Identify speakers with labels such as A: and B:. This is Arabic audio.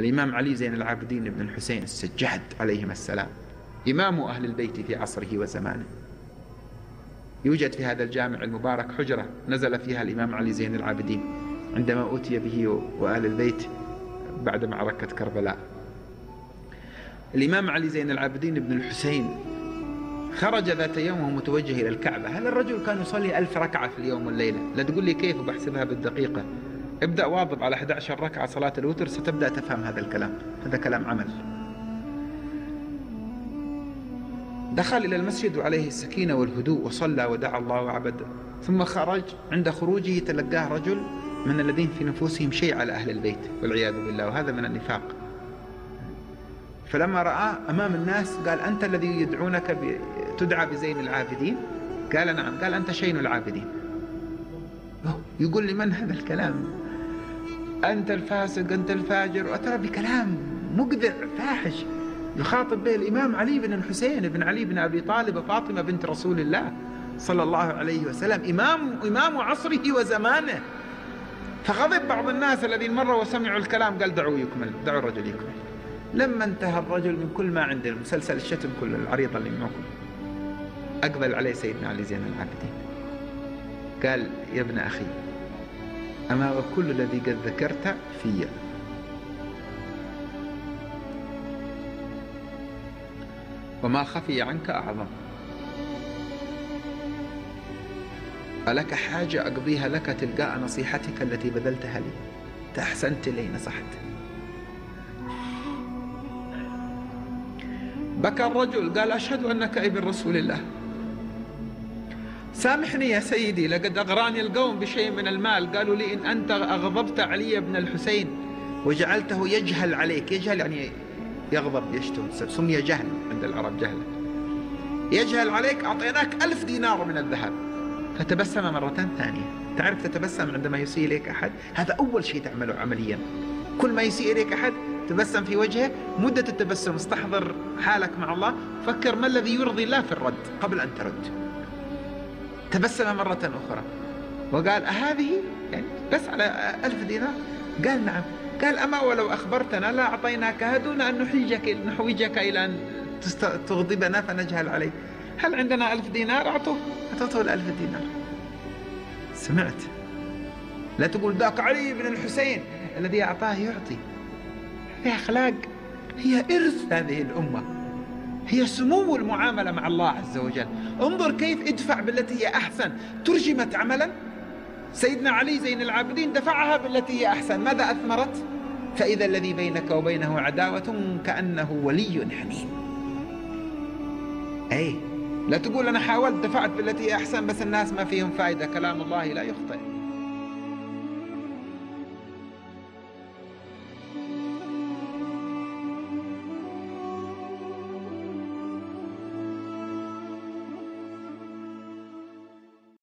A: الإمام علي زين العابدين بن الحسين السجاد عليهما السلام. إمام أهل البيت في عصره وزمانه. يوجد في هذا الجامع المبارك حجرة نزل فيها الإمام علي زين العابدين عندما أوتي به وأهل البيت بعد معركة كربلاء. الإمام علي زين العابدين بن الحسين خرج ذات يوم متوجه إلى الكعبة. هل الرجل كان يصلي ألف ركعة في اليوم والليلة؟ لا تقول لي كيف وبحسبها بالدقيقة؟ ابدأ واظب على 11 ركعة صلاة الوتر ستبدأ تفهم هذا الكلام. هذا كلام عمل. دخل إلى المسجد وعليه السكينة والهدوء وصلى ودعا الله وعبد ثم خرج عند خروجه تلقاه رجل من الذين في نفوسهم شيء على أهل البيت والعياذ بالله وهذا من النفاق. فلما رآه أمام الناس قال أنت الذي يدعونك ب... تدعى بزين العابدين؟ قال نعم. قال أنت شين العابدين؟ يقول لمن هذا الكلام؟ أنت الفاسق أنت الفاجر. وأتى بكلام مقذع فاحش يخاطب به الإمام علي بن الحسين بن علي بن أبي طالب وفاطمة بنت رسول الله صلى الله عليه وسلم إمام إمام عصره وزمانه. فغضب بعض الناس الذين مروا وسمعوا الكلام قال دعوا يكمل دعوا الرجل يكمل. لما انتهى الرجل من كل ما عنده مسلسل الشتم كل العريضة اللي معكم. أقبل عليه سيدنا علي زين العابدين. قال يا ابن أخي أما وكل الذي قد ذكرت في وما خفي عنك أعظم. ألك حاجة أقضيها لك تلقاء نصيحتك التي بذلتها لي؟ تأحسنت لي نصحت. بكى الرجل قال أشهد أنك ابن رسول الله. سامحني يا سيدي لقد أغراني القوم بشيء من المال. قالوا لي إن أنت أغضبت علي بن الحسين وجعلته يجهل عليك. يجهل يعني يغضب يشتم سمي جهل عند العرب جهلا يجهل عليك أعطيناك ألف دينار من الذهب. فتبسم مرة ثانية. تعرف تتبسم عندما يسيء إليك أحد؟ هذا أول شيء تعمله عمليا. كل ما يسيء إليك أحد تبسم في وجهه. مدة التبسم استحضر حالك مع الله. فكر ما الذي يرضي الله في الرد قبل أن ترد. تبسم مرة أخرى. وقال أهذه؟ يعني بس على ألف دينار. قال نعم. قال أما ولو أخبرتنا لا أعطيناك دون أن نحيجك نحوجك إلى أن تغضبنا فنجهل عليك. هل عندنا ألف دينار؟ أعطوه. أعطوه الألف دينار. سمعت. لا تقول ذاك علي بن الحسين الذي أعطاه يعطي. هي أخلاق هي إرث هذه الأمة. هي سمو المعاملة مع الله عز وجل. انظر كيف ادفع بالتي هي أحسن. ترجمت عملا. سيدنا علي زين العابدين دفعها بالتي هي أحسن. ماذا أثمرت؟ فإذا الذي بينك وبينه عداوة كأنه ولي حميم. أي لا تقول أنا حاولت دفعت بالتي هي أحسن بس الناس ما فيهم فائدة كلام الله لا يخطئ.